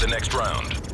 the next round.